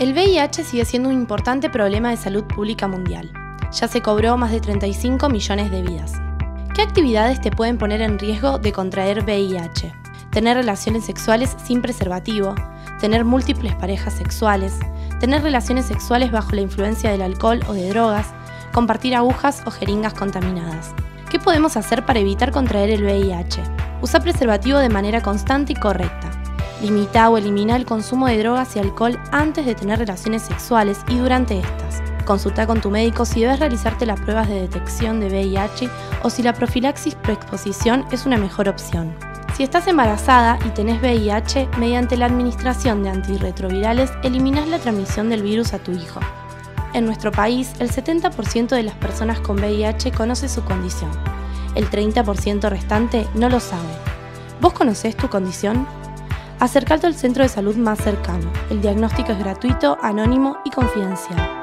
El VIH sigue siendo un importante problema de salud pública mundial. Ya se cobró más de 35 millones de vidas. ¿Qué actividades te pueden poner en riesgo de contraer VIH? Tener relaciones sexuales sin preservativo, tener múltiples parejas sexuales, tener relaciones sexuales bajo la influencia del alcohol o de drogas, compartir agujas o jeringas contaminadas. ¿Qué podemos hacer para evitar contraer el VIH? Usa preservativo de manera constante y correcta. Limita o elimina el consumo de drogas y alcohol antes de tener relaciones sexuales y durante estas. Consulta con tu médico si debes realizarte las pruebas de detección de VIH o si la profilaxis preexposición es una mejor opción. Si estás embarazada y tenés VIH, mediante la administración de antirretrovirales eliminas la transmisión del virus a tu hijo. En nuestro país, el 70% de las personas con VIH conoce su condición. El 30% restante no lo sabe. ¿Vos conocés tu condición? Acercate al centro de salud más cercano. El diagnóstico es gratuito, anónimo y confidencial.